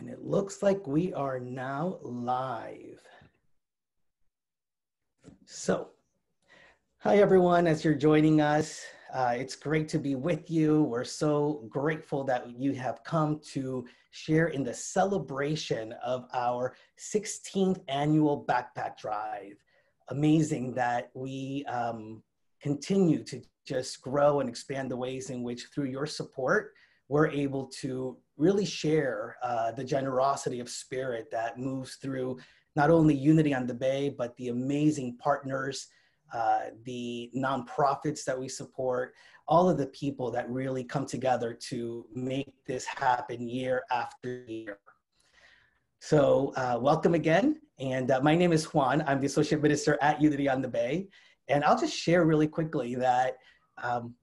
And it looks like we are now live. So, hi everyone, as you're joining us, uh, it's great to be with you. We're so grateful that you have come to share in the celebration of our 16th annual backpack drive. Amazing that we um, continue to just grow and expand the ways in which, through your support, we're able to really share uh, the generosity of spirit that moves through not only Unity on the Bay, but the amazing partners, uh, the nonprofits that we support, all of the people that really come together to make this happen year after year. So, uh, welcome again. And uh, my name is Juan. I'm the Associate Minister at Unity on the Bay. And I'll just share really quickly that um,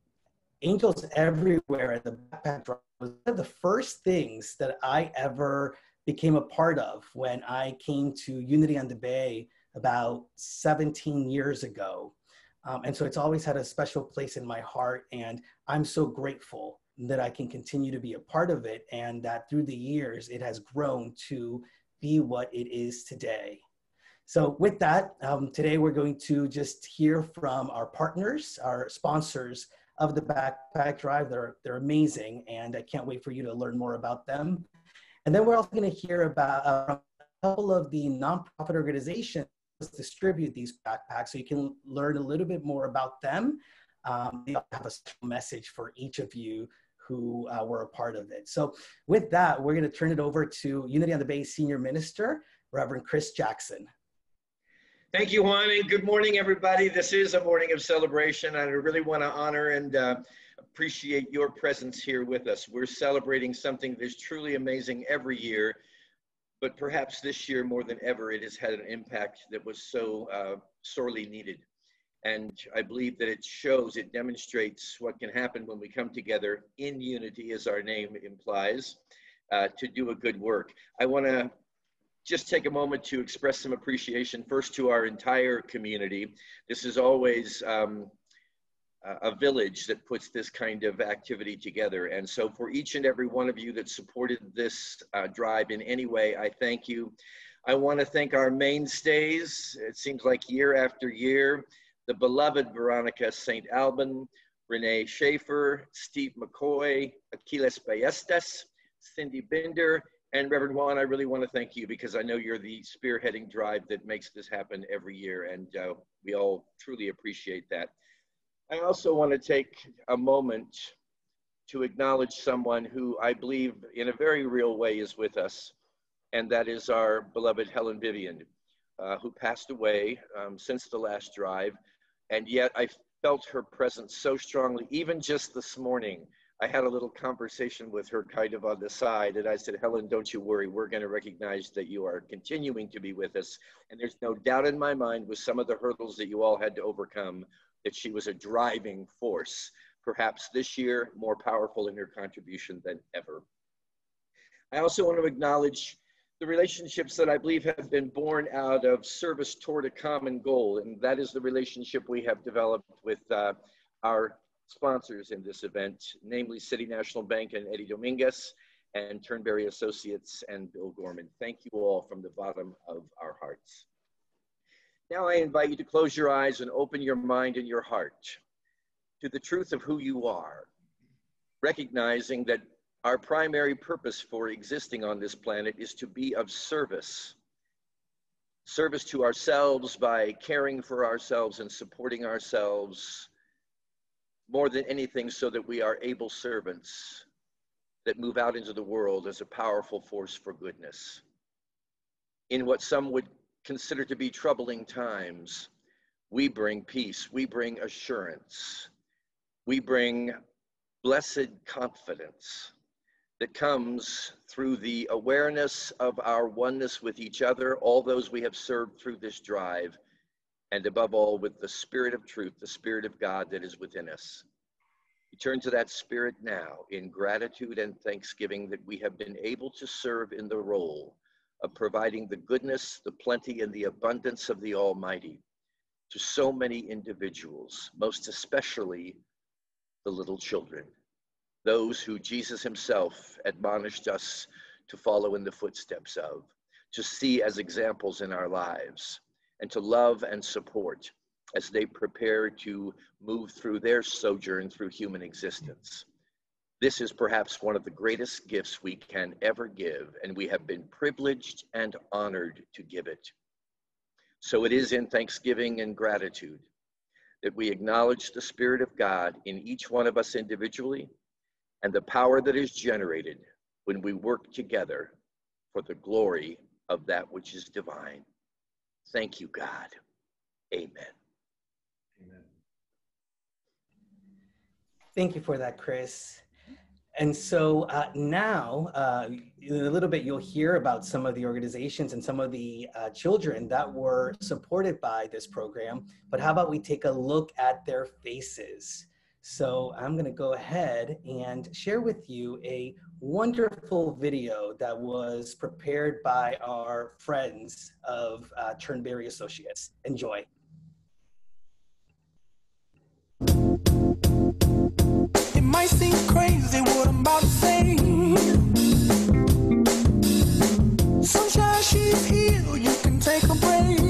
Angels Everywhere at the Backpack was one of the first things that I ever became a part of when I came to Unity on the Bay about 17 years ago. Um, and so it's always had a special place in my heart. And I'm so grateful that I can continue to be a part of it and that through the years it has grown to be what it is today. So with that, um, today we're going to just hear from our partners, our sponsors, of the Backpack Drive. They're, they're amazing, and I can't wait for you to learn more about them. And then we're also going to hear about uh, a couple of the nonprofit organizations distribute these backpacks so you can learn a little bit more about them. Um, they have a special message for each of you who uh, were a part of it. So with that, we're going to turn it over to Unity on the Bay Senior Minister, Reverend Chris Jackson. Thank you, Juan, and good morning, everybody. This is a morning of celebration. I really want to honor and uh, appreciate your presence here with us. We're celebrating something that's truly amazing every year, but perhaps this year more than ever, it has had an impact that was so uh, sorely needed. And I believe that it shows, it demonstrates what can happen when we come together in unity, as our name implies, uh, to do a good work. I want to just take a moment to express some appreciation first to our entire community. This is always um, a village that puts this kind of activity together. And so for each and every one of you that supported this uh, drive in any way, I thank you. I want to thank our mainstays. It seems like year after year, the beloved Veronica St. Alban, Renee Schaefer, Steve McCoy, Achilles Ballestas, Cindy Binder, and Reverend Juan, I really want to thank you because I know you're the spearheading drive that makes this happen every year, and uh, we all truly appreciate that. I also want to take a moment to acknowledge someone who I believe in a very real way is with us, and that is our beloved Helen Vivian, uh, who passed away um, since the last drive, and yet I felt her presence so strongly, even just this morning I had a little conversation with her kind of on the side, and I said, Helen, don't you worry. We're going to recognize that you are continuing to be with us. And there's no doubt in my mind, with some of the hurdles that you all had to overcome, that she was a driving force, perhaps this year more powerful in her contribution than ever. I also want to acknowledge the relationships that I believe have been born out of service toward a common goal, and that is the relationship we have developed with uh, our sponsors in this event, namely City National Bank and Eddie Dominguez and Turnberry Associates and Bill Gorman. Thank you all from the bottom of our hearts. Now I invite you to close your eyes and open your mind and your heart to the truth of who you are, recognizing that our primary purpose for existing on this planet is to be of service. Service to ourselves by caring for ourselves and supporting ourselves, more than anything so that we are able servants that move out into the world as a powerful force for goodness. In what some would consider to be troubling times, we bring peace, we bring assurance, we bring blessed confidence that comes through the awareness of our oneness with each other, all those we have served through this drive, and above all, with the Spirit of truth, the Spirit of God that is within us. We turn to that Spirit now in gratitude and thanksgiving that we have been able to serve in the role of providing the goodness, the plenty, and the abundance of the Almighty to so many individuals, most especially the little children, those who Jesus Himself admonished us to follow in the footsteps of, to see as examples in our lives, and to love and support as they prepare to move through their sojourn through human existence. This is perhaps one of the greatest gifts we can ever give, and we have been privileged and honored to give it. So it is in thanksgiving and gratitude that we acknowledge the Spirit of God in each one of us individually and the power that is generated when we work together for the glory of that which is divine. Thank you, God. Amen. Amen. Thank you for that, Chris. And so uh, now, uh, in a little bit, you'll hear about some of the organizations and some of the uh, children that were supported by this program. But how about we take a look at their faces? So I'm going to go ahead and share with you a wonderful video that was prepared by our friends of uh, Turnberry Associates. Enjoy. It might seem crazy what I'm about to say. Sunshine, she's here. You can take a break.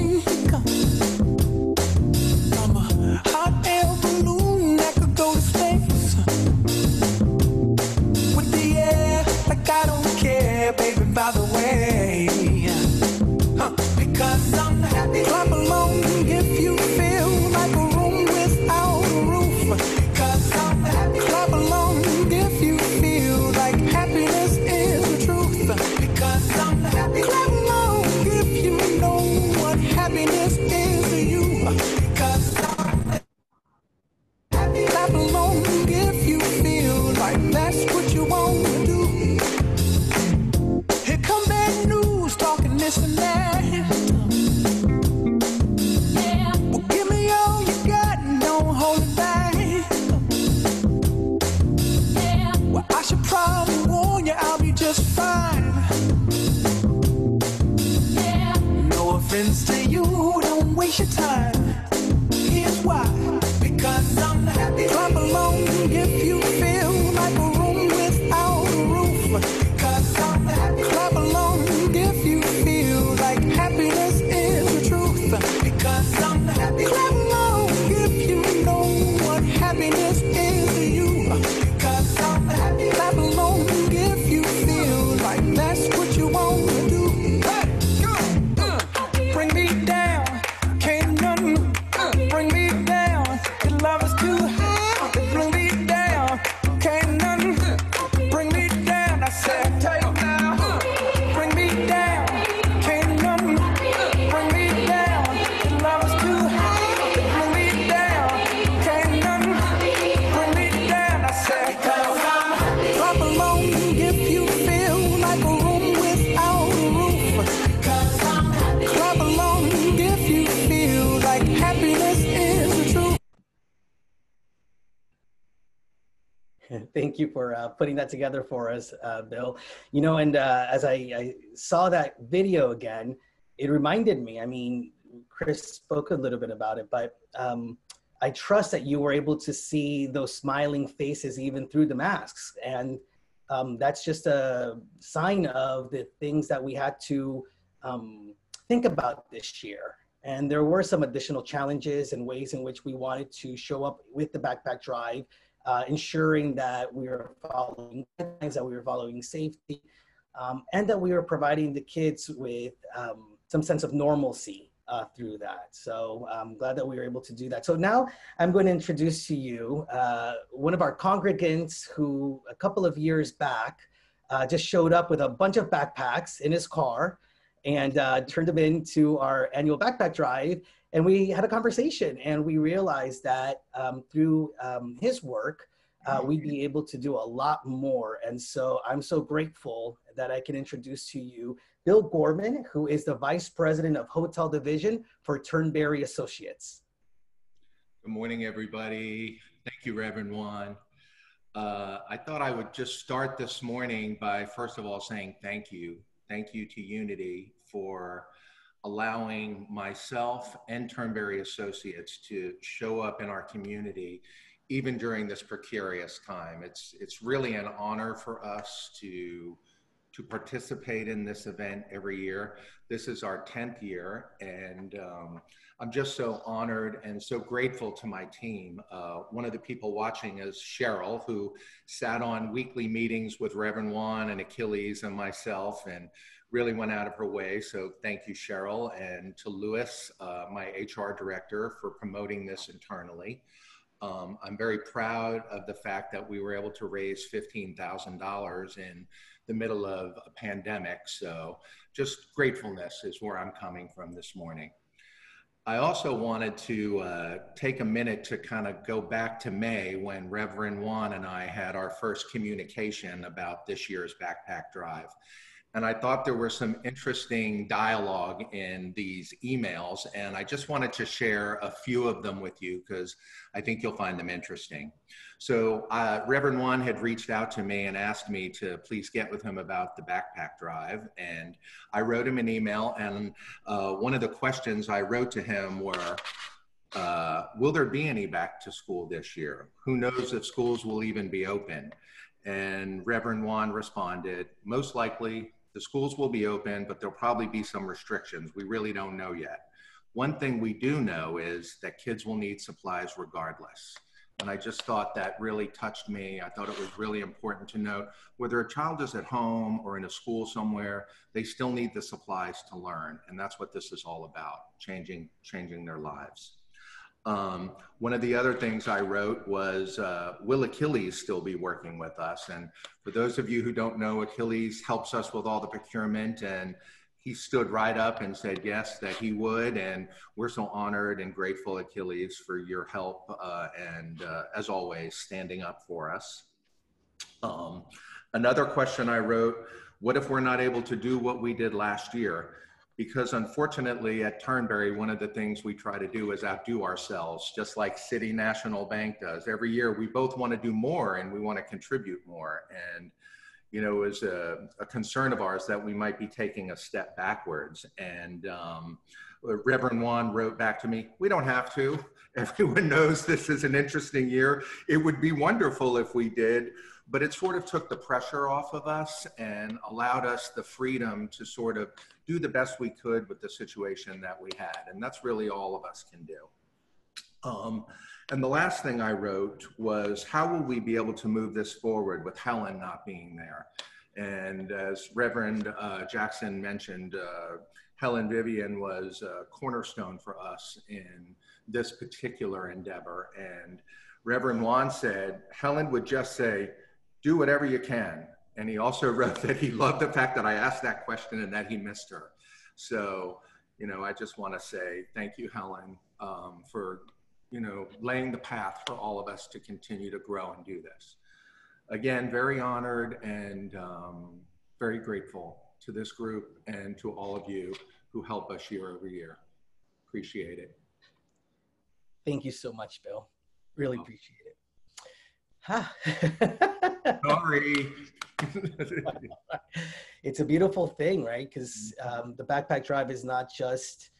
Thank you for uh, putting that together for us, uh, Bill. You know, and uh, as I, I saw that video again, it reminded me. I mean, Chris spoke a little bit about it, but um, I trust that you were able to see those smiling faces even through the masks, and um, that's just a sign of the things that we had to um, think about this year. And there were some additional challenges and ways in which we wanted to show up with the backpack drive uh, ensuring that we were following guidelines, that we were following safety, um, and that we were providing the kids with um, some sense of normalcy uh, through that. So I'm glad that we were able to do that. So now I'm going to introduce to you uh, one of our congregants who a couple of years back uh, just showed up with a bunch of backpacks in his car and uh, turned them into our annual backpack drive and we had a conversation and we realized that um, through um, his work uh, we'd be able to do a lot more. And so i'm so grateful that i can introduce to you bill gorman who is the vice president of hotel division for turnberry associates. Good morning everybody. Thank you reverend juan. Uh, i thought i would just start this morning by first of all saying thank you. Thank you to unity for allowing myself and Turnberry Associates to show up in our community even during this precarious time. It's, it's really an honor for us to, to participate in this event every year. This is our 10th year, and um, I'm just so honored and so grateful to my team. Uh, one of the people watching is Cheryl, who sat on weekly meetings with Reverend Juan and Achilles and myself and really went out of her way. So thank you, Cheryl, and to Lewis, uh, my HR director, for promoting this internally. Um, I'm very proud of the fact that we were able to raise $15,000 in the middle of a pandemic. So just gratefulness is where I'm coming from this morning. I also wanted to uh, take a minute to kind of go back to May when Reverend Juan and I had our first communication about this year's backpack drive. And I thought there was some interesting dialogue in these emails, and I just wanted to share a few of them with you because I think you'll find them interesting. So, uh, Reverend Juan had reached out to me and asked me to please get with him about the backpack drive. And I wrote him an email, and uh, one of the questions I wrote to him were, uh, will there be any back to school this year? Who knows if schools will even be open? And Reverend Juan responded, most likely the schools will be open, but there'll probably be some restrictions. We really don't know yet. One thing we do know is that kids will need supplies regardless. And I just thought that really touched me. I thought it was really important to note whether a child is at home or in a school somewhere, they still need the supplies to learn. And that's what this is all about, changing, changing their lives. Um, one of the other things I wrote was, uh, will Achilles still be working with us? And for those of you who don't know, Achilles helps us with all the procurement and he stood right up and said yes, that he would. And we're so honored and grateful, Achilles, for your help uh, and uh, as always, standing up for us. Um, another question I wrote, what if we're not able to do what we did last year? Because unfortunately at Turnberry, one of the things we try to do is outdo ourselves, just like City National Bank does. Every year we both want to do more and we want to contribute more. And, you know, it was a, a concern of ours that we might be taking a step backwards. And um, Reverend Juan wrote back to me, we don't have to. Everyone knows this is an interesting year. It would be wonderful if we did, but it sort of took the pressure off of us and allowed us the freedom to sort of do the best we could with the situation that we had. And that's really all of us can do. Um, and the last thing I wrote was, how will we be able to move this forward with Helen not being there? And as Reverend uh, Jackson mentioned, uh, Helen Vivian was a cornerstone for us in this particular endeavor. And Reverend Juan said, Helen would just say, do whatever you can. And he also wrote that he loved the fact that I asked that question and that he missed her. So, you know, I just want to say thank you, Helen, um, for, you know, laying the path for all of us to continue to grow and do this. Again, very honored and um, very grateful to this group and to all of you who help us year over year. Appreciate it. Thank you so much, Bill. Really appreciate it. Sorry. it's a beautiful thing, right? Because um, the backpack drive is not just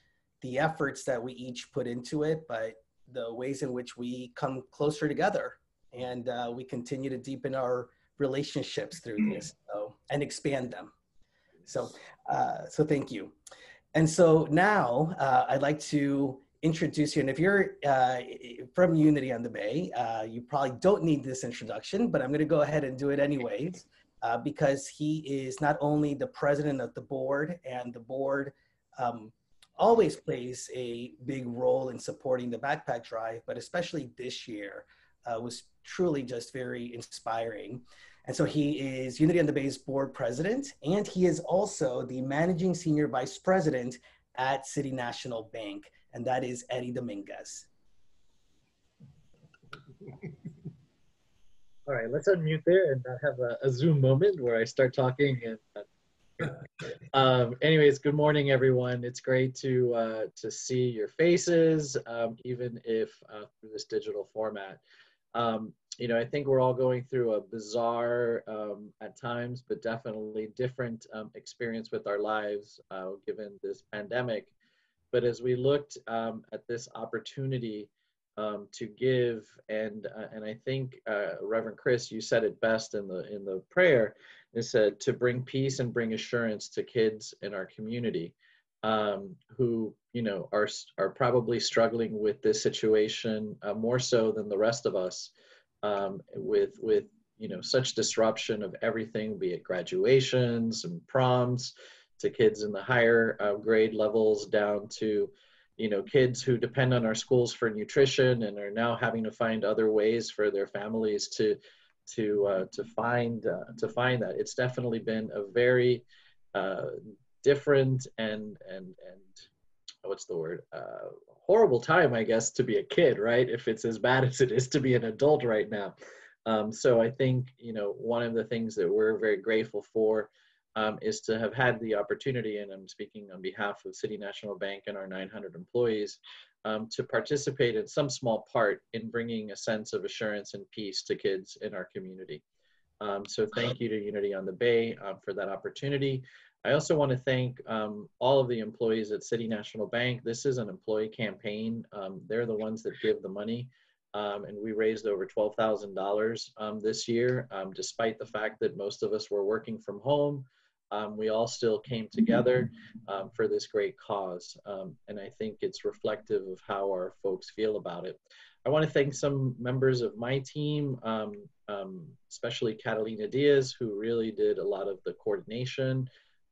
the efforts that we each put into it, but the ways in which we come closer together and uh, we continue to deepen our relationships through this so, and expand them. So, uh, so thank you. And so now uh, I'd like to introduce you. And if you're uh, from Unity on the Bay, uh, you probably don't need this introduction, but I'm going to go ahead and do it anyways, uh, because he is not only the president of the board, and the board um, always plays a big role in supporting the backpack drive, but especially this year uh, was truly just very inspiring. And so he is Unity on the Bay's board president, and he is also the managing senior vice president at City National Bank and that is Eddie Dominguez. All right, let's unmute there and have a, a Zoom moment where I start talking. And um, anyways, good morning, everyone. It's great to uh, to see your faces, um, even if uh, through this digital format. Um, you know, I think we're all going through a bizarre, um, at times, but definitely different um, experience with our lives, uh, given this pandemic. But as we looked um, at this opportunity um, to give, and uh, and I think uh, Reverend Chris, you said it best in the in the prayer, It said to bring peace and bring assurance to kids in our community um, who you know are are probably struggling with this situation uh, more so than the rest of us um, with with you know such disruption of everything be it graduations and proms to kids in the higher uh, grade levels down to you know kids who depend on our schools for nutrition and are now having to find other ways for their families to to uh, to find uh, to find that. It's definitely been a very uh, different and and and what's the word? Uh, horrible time i guess to be a kid right? If it's as bad as it is to be an adult right now. Um, so i think you know one of the things that we're very grateful for um, is to have had the opportunity and i'm speaking on behalf of city national bank and our 900 employees um, to participate in some small part in bringing a sense of assurance and peace to kids in our community um, so thank you to unity on the bay um, for that opportunity I also want to thank um, all of the employees at City National Bank. This is an employee campaign. Um, they're the ones that give the money. Um, and we raised over $12,000 um, this year, despite the fact that most of us were working from home. Um, we all still came together for this great cause. and I think it's reflective of how our folks feel about it. I want to thank some members of my team, especially Catalina Diaz, who really did a lot of the coordination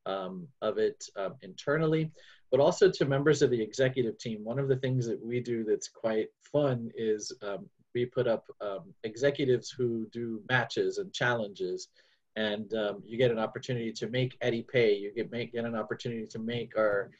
um, of it um, internally, but also to members of the executive team. One of the things that we do that's quite fun is um, we put up um, executives who do matches and challenges, and um, you get an opportunity to make Eddie pay. You get make get an opportunity to make our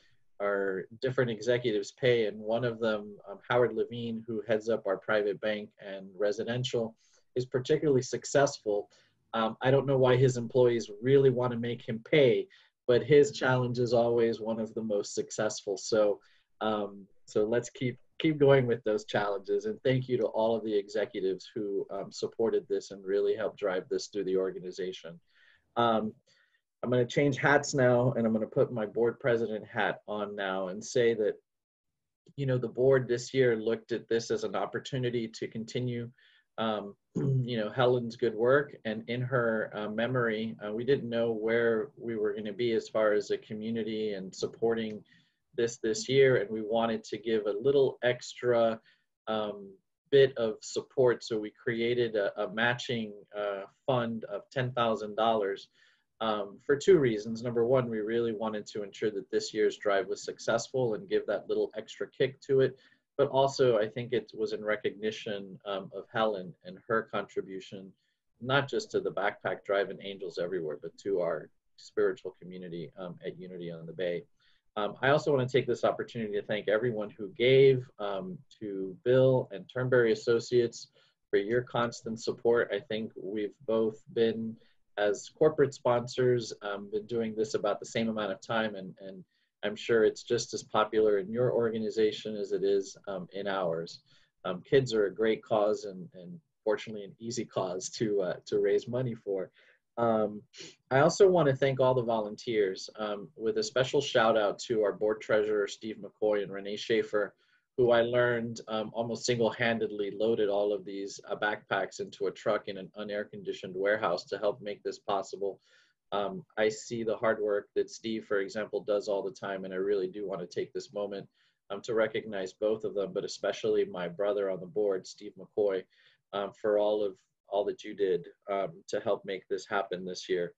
our different executives pay, and one of them, um, Howard Levine, who heads up our private bank and residential, is particularly successful. Um, I don't know why his employees really want to make him pay, but his challenge is always one of the most successful. So, um, so let's keep keep going with those challenges. And thank you to all of the executives who um, supported this and really helped drive this through the organization. Um, I'm going to change hats now, and I'm going to put my board president hat on now and say that, you know, the board this year looked at this as an opportunity to continue um, you know Helen's good work, and in her uh, memory, uh, we didn't know where we were going to be as far as a community and supporting this this year, and we wanted to give a little extra um, bit of support. So we created a, a matching uh, fund of ten thousand dollars. Um, for two reasons. Number one, we really wanted to ensure that this year's drive was successful and give that little extra kick to it but also I think it was in recognition um, of Helen and her contribution, not just to the backpack drive and angels everywhere, but to our spiritual community um, at Unity on the Bay. Um, I also want to take this opportunity to thank everyone who gave um, to Bill and Turnberry Associates for your constant support. I think we've both been, as corporate sponsors, um, been doing this about the same amount of time and, and I'm sure it's just as popular in your organization as it is um, in ours. Um, kids are a great cause and, and fortunately an easy cause to, uh, to raise money for. Um, I also want to thank all the volunteers um, with a special shout out to our board treasurer, Steve McCoy and Renee Schaefer, who I learned um, almost single-handedly loaded all of these uh, backpacks into a truck in an unair conditioned warehouse to help make this possible. Um, I see the hard work that Steve, for example, does all the time, and I really do want to take this moment um, to recognize both of them, but especially my brother on the board, Steve McCoy, um, for all of all that you did um, to help make this happen this year.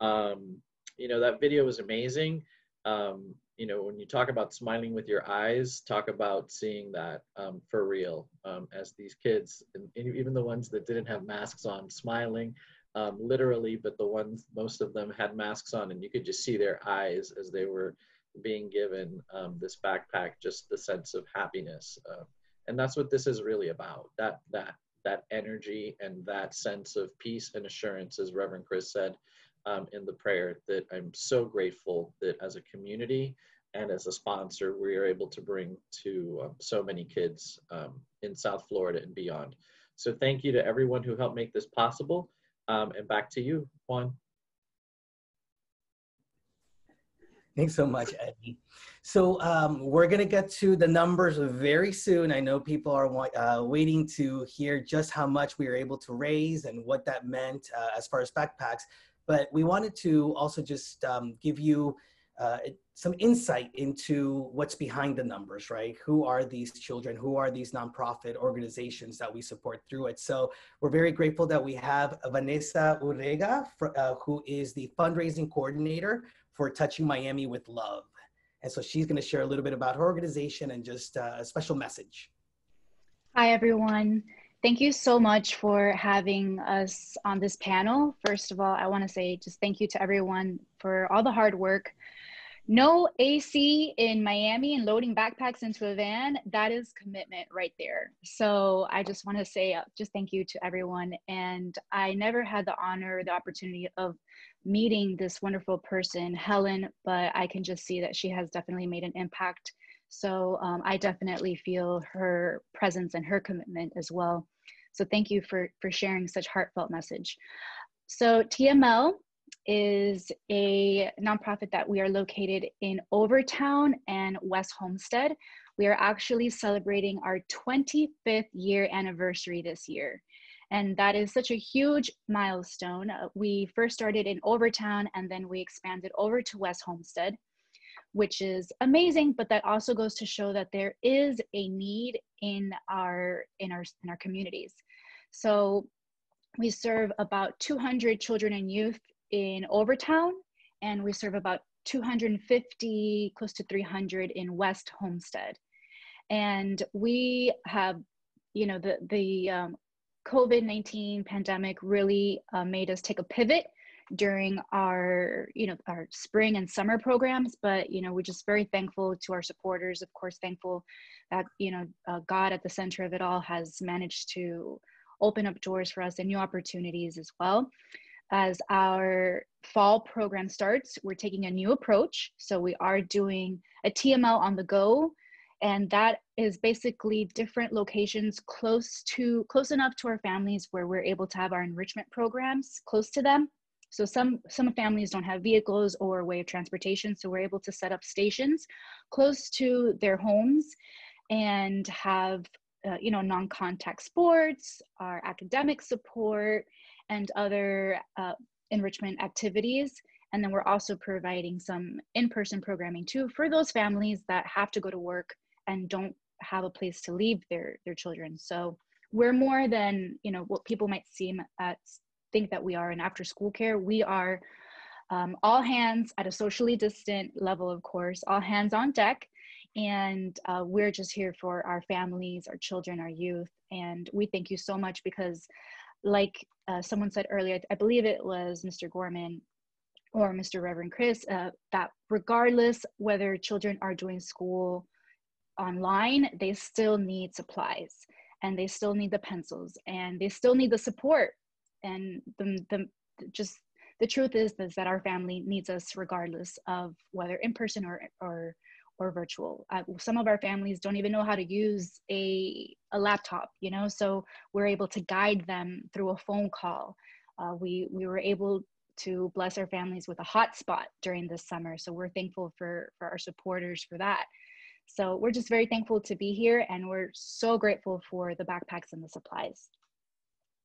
Um, you know that video was amazing. Um, you know when you talk about smiling with your eyes, talk about seeing that for real as these kids, and even the ones that didn't have masks on, smiling um, literally, but the ones, most of them had masks on, and you could just see their eyes as they were being given um, this backpack, just the sense of happiness. Uh, and that's what this is really about that, that, that energy and that sense of peace and assurance, as Reverend Chris said um, in the prayer, that I'm so grateful that as a community and as a sponsor, we are able to bring to um, so many kids um, in South Florida and beyond. So thank you to everyone who helped make this possible. Um, and back to you, Juan. Thanks so much, Eddie. So um, we're going to get to the numbers very soon. I know people are uh, waiting to hear just how much we were able to raise and what that meant uh, as far as backpacks. but we wanted to also just um, give you uh, some insight into what's behind the numbers, right? Who are these children? Who are these nonprofit organizations that we support through it? So we're very grateful that we have Vanessa Urega, for, uh, who is the fundraising coordinator for Touching Miami with Love. And so she's going to share a little bit about her organization and just uh, a special message. Hi, everyone. Thank you so much for having us on this panel. First of all, I want to say just thank you to everyone for all the hard work no AC in Miami and loading backpacks into a van, that is commitment right there. So I just want to say uh, just thank you to everyone. And I never had the honor, the opportunity of meeting this wonderful person, Helen, but I can just see that she has definitely made an impact. So um, I definitely feel her presence and her commitment as well. So thank you for, for sharing such heartfelt message. So TML is a nonprofit that we are located in Overtown and West Homestead. We are actually celebrating our 25th year anniversary this year. And that is such a huge milestone. Uh, we first started in Overtown and then we expanded over to West Homestead, which is amazing, but that also goes to show that there is a need in our in our in our communities. So we serve about 200 children and youth in Overtown, and we serve about 250, close to 300 in West Homestead. And we have, you know, the, the um, COVID 19 pandemic really uh, made us take a pivot during our you know our spring and summer programs but you know we're just very thankful to our supporters of course thankful that you know uh, god at the center of it all has managed to open up doors for us and new opportunities as well as our fall program starts, we're taking a new approach. So we are doing a TML on the go, and that is basically different locations close to close enough to our families where we're able to have our enrichment programs close to them. So some some families don't have vehicles or way of transportation, so we're able to set up stations close to their homes and have uh, you know non-contact sports, our academic support, and other uh, enrichment activities. And then we're also providing some in-person programming too for those families that have to go to work and don't have a place to leave their, their children. So we're more than, you know, what people might seem at, think that we are in after school care. We are um, all hands at a socially distant level, of course, all hands on deck. And uh, we're just here for our families, our children, our youth. And we thank you so much because like uh, someone said earlier, I believe it was Mr. Gorman or Mr. Reverend Chris, uh, that regardless whether children are doing school online, they still need supplies and they still need the pencils and they still need the support. And the, the just the truth is, is that our family needs us regardless of whether in person or, or or virtual. Uh, some of our families don't even know how to use a, a laptop, you know, so we're able to guide them through a phone call. Uh, we, we were able to bless our families with a hotspot during this summer. So we're thankful for, for our supporters for that. So we're just very thankful to be here and we're so grateful for the backpacks and the supplies.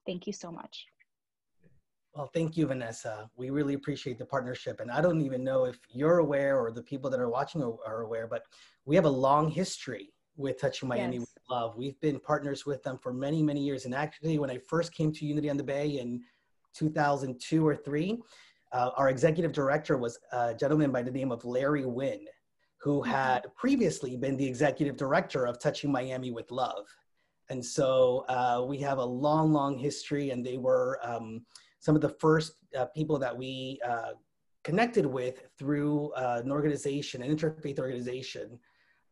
Thank you so much. Well, thank you, Vanessa. We really appreciate the partnership. And I don't even know if you're aware or the people that are watching are aware, but we have a long history with Touching Miami yes. with Love. We've been partners with them for many, many years. And actually, when I first came to Unity on the Bay in 2002 or three, uh, our executive director was a gentleman by the name of Larry Wynn, who mm-hmm. had previously been the executive director of Touching Miami with Love. And so uh, we have a long, long history, and they were um, some of the first uh, people that we uh, connected with through uh, an organization, an interfaith organization,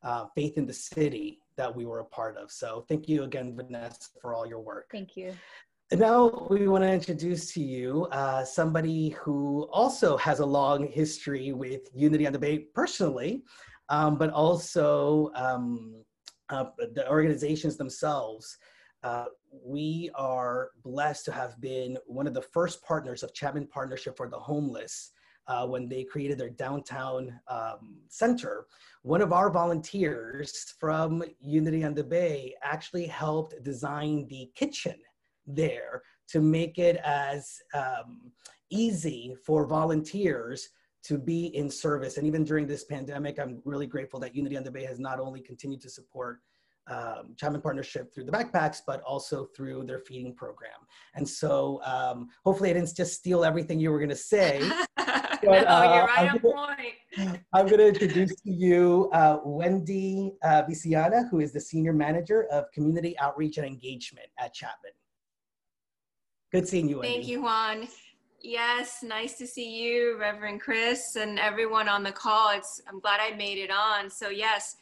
uh, Faith in the City, that we were a part of. So thank you again, Vanessa, for all your work. Thank you. And now we want to introduce to you uh, somebody who also has a long history with Unity on the Bay personally, um, but also um, uh, the organizations themselves. Uh, we are blessed to have been one of the first partners of Chapman Partnership for the Homeless uh, when they created their downtown um, center. One of our volunteers from Unity on the Bay actually helped design the kitchen there to make it as um, easy for volunteers to be in service. And even during this pandemic, I'm really grateful that Unity on the Bay has not only continued to support um, Chapman Partnership through the backpacks, but also through their feeding program. And so um, hopefully I didn't just steal everything you were going to say. But, no, uh, you're right I'm on gonna, point. I'm going to introduce to you uh, Wendy uh, Viciana, who is the Senior Manager of Community Outreach and Engagement at Chapman. Good seeing you, Wendy. Thank you, Juan. Yes, nice to see you, Reverend Chris, and everyone on the call. It's I'm glad I made it on. So yes,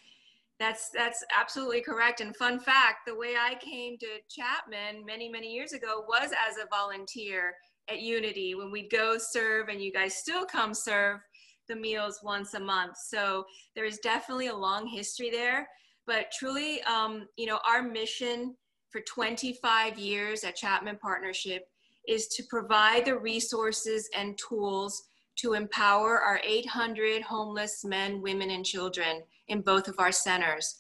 that's that's absolutely correct. And fun fact, the way I came to Chapman many many years ago was as a volunteer at Unity when we'd go serve, and you guys still come serve the meals once a month. So there's definitely a long history there. But truly, um, you know, our mission for 25 years at Chapman Partnership is to provide the resources and tools to empower our 800 homeless men, women, and children in both of our centers.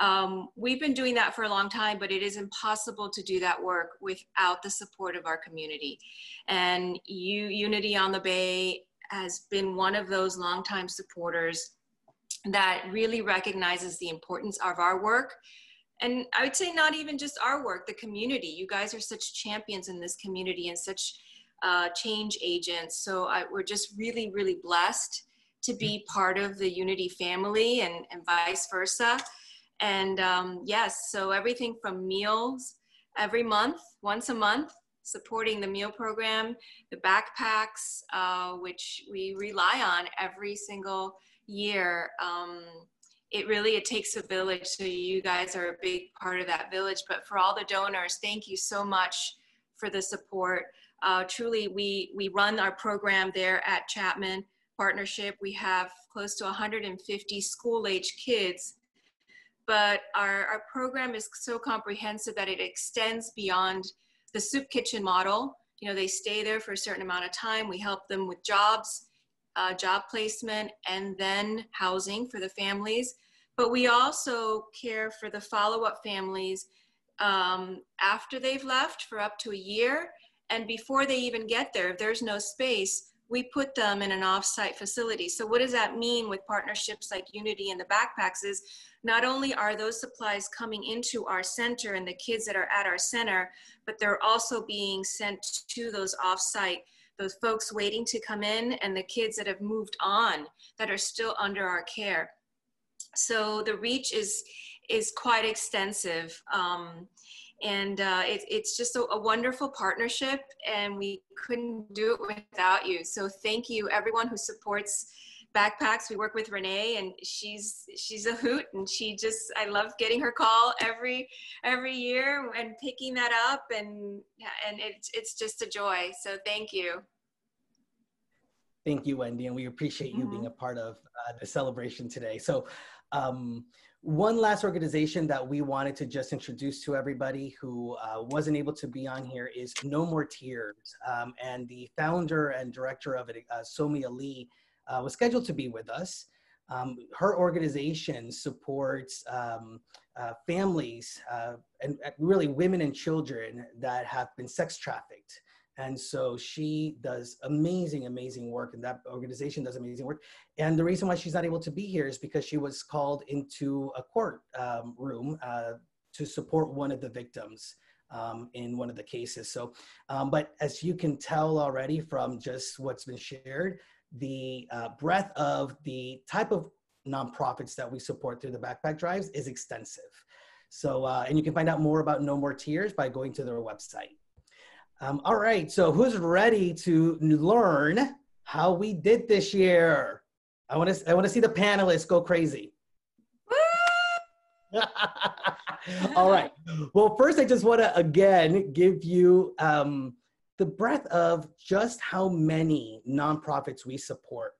Um, we've been doing that for a long time, but it is impossible to do that work without the support of our community. And you, Unity on the Bay has been one of those longtime supporters that really recognizes the importance of our work and I would say not even just our work, the community. You guys are such champions in this community and such uh, change agents. So I, we're just really, really blessed to be part of the Unity family and, and vice versa. And um, yes, so everything from meals every month, once a month, supporting the meal program, the backpacks, uh, which we rely on every single year. Um, it really it takes a village so you guys are a big part of that village. But for all the donors thank you so much for the support. Uh, truly we we run our program there at chapman partnership. We have close to 150 school age kids. But our, our program is so comprehensive that it extends beyond the soup kitchen model. You know they stay there for a certain amount of time. We help them with jobs uh, job placement, and then housing for the families. But we also care for the follow up families um, after they've left for up to a year. And before they even get there, if there's no space, we put them in an offsite facility. So what does that mean with partnerships like Unity and the backpacks is not only are those supplies coming into our center and the kids that are at our center, but they're also being sent to those offsite those folks waiting to come in and the kids that have moved on that are still under our care. So the reach is, is quite extensive. Um, and uh, it, it's just a, a, wonderful partnership and we couldn't do it without you. So thank you everyone who supports backpacks. We work with Renee and she's she's a hoot and she just I love getting her call every every year and picking that up and and it's it's just a joy. So thank you. Thank you, Wendy, and we appreciate you mm-hmm. being a part of uh, the celebration today. So, um, one last organization that we wanted to just introduce to everybody who uh, wasn't able to be on here is No More Tears. Um, and the founder and director of it, uh, Somy Ali, uh, was scheduled to be with us. Um, her organization supports um, uh, families uh, and uh, really women and children that have been sex trafficked. And so she does amazing, amazing work, and that organization does amazing work. And the reason why she's not able to be here is because she was called into a court um, room uh, to support one of the victims um, in one of the cases. So, um, but as you can tell already from just what's been shared, the uh, breadth of the type of nonprofits that we support through the backpack drives is extensive. So, uh, and you can find out more about No More Tears by going to their website. Um, all right, so who's ready to learn how we did this year? I want to I want to see the panelists go crazy. all right. Well, first, I just want to again give you um, the breadth of just how many nonprofits we support.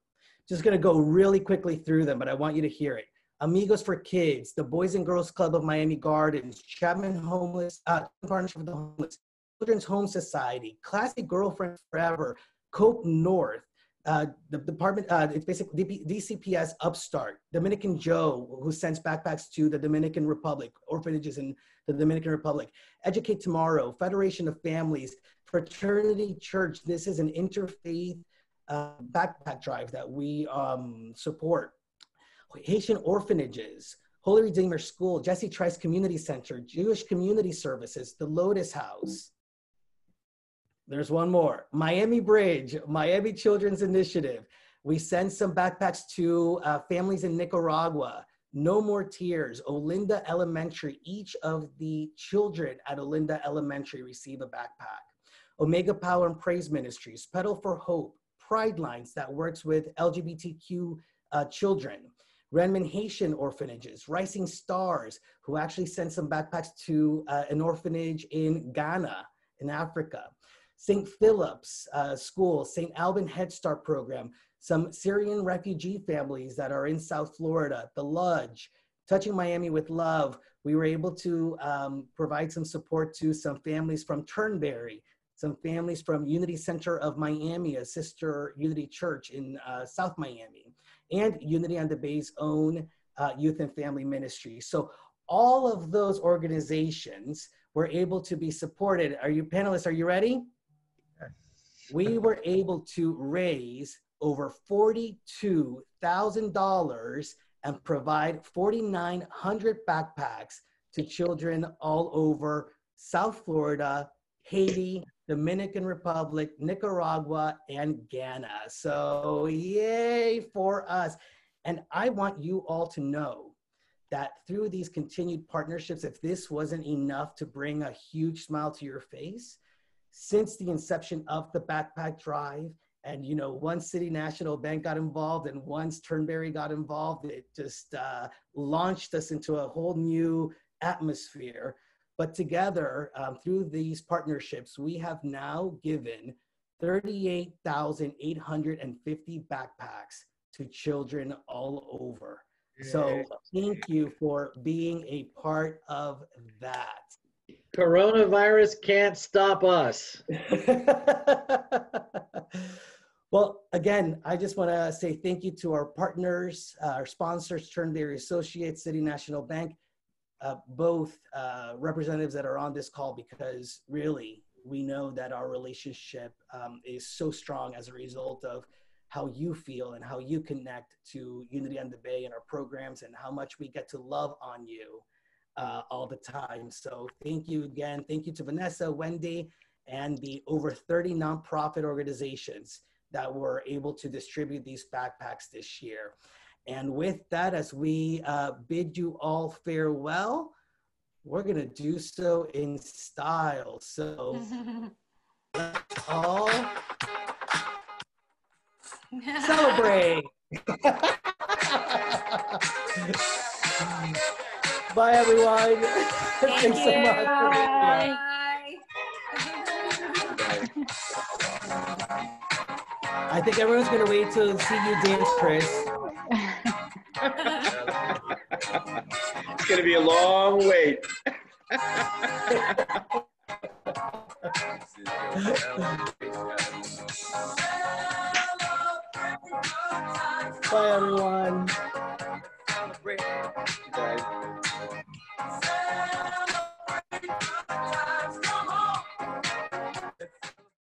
Just to go really quickly through them, but I want you to hear it. Amigos for Kids, the Boys and Girls Club of Miami Gardens, Chapman Homeless, uh, Partnership for the Homeless, Children's Home Society, Classic Girlfriend Forever, Cope North, uh, the department, uh, it's basically DCPS Upstart, Dominican Joe, who sends backpacks to the Dominican Republic, orphanages in the Dominican Republic, Educate Tomorrow, Federation of Families, Fraternity Church, this is an interfaith uh, backpack drive that we um, support. Haitian orphanages, Holy Redeemer School, Jessie Trice Community Center, Jewish Community Services, the Lotus House. There's one more. Miami Bridge, Miami Children's Initiative. We send some backpacks to uh, families in Nicaragua. No More Tears, Olinda Elementary. Each of the children at Olinda Elementary receive a backpack. Omega Power and Praise Ministries, Pedal for Hope, Pride Lines that works with LGBTQ uh, children. Renman Haitian orphanages, Rising Stars, who actually sent some backpacks to uh, an orphanage in Ghana, in Africa. St. Philip's uh, School, St. Alban Head Start Program, some Syrian refugee families that are in South Florida, the Lodge, Touching Miami with Love. We were able to um, provide some support to some families from Turnberry, some families from Unity Center of Miami, a sister Unity Church in uh, South Miami, and Unity on the Bay's own uh, youth and family ministry. So all of those organizations were able to be supported. Are you panelists, are you ready? We were able to raise over $42,000 and provide 4,900 backpacks to children all over South Florida, Haiti, Dominican Republic, Nicaragua, and Ghana. So, yay for us. And I want you all to know that through these continued partnerships, if this wasn't enough to bring a huge smile to your face, since the inception of the Backpack Drive, and you know once city national bank got involved and once turnberry got involved it just uh, launched us into a whole new atmosphere but together um, through these partnerships we have now given 38850 backpacks to children all over. So thank you for being a part of that. Coronavirus can't stop us. Well, again, I just want to say thank you to our partners, uh, our sponsors, Turnberry Associates, City National Bank, uh, both uh, representatives that are on this call, because really we know that our relationship um, is so strong as a result of how you feel and how you connect to Unity on the Bay and our programs and how much we get to love on you uh, all the time. So thank you again. Thank you to Vanessa, Wendy, and the over 30 nonprofit organizations that were able to distribute these backpacks this year. And with that, as we uh, bid you all farewell, we're going to do so in style. So let's all celebrate. Bye, everyone. Thank Thanks you. so much. Bye. I think everyone's going to wait to see you dance, Chris. Going to be a long wait.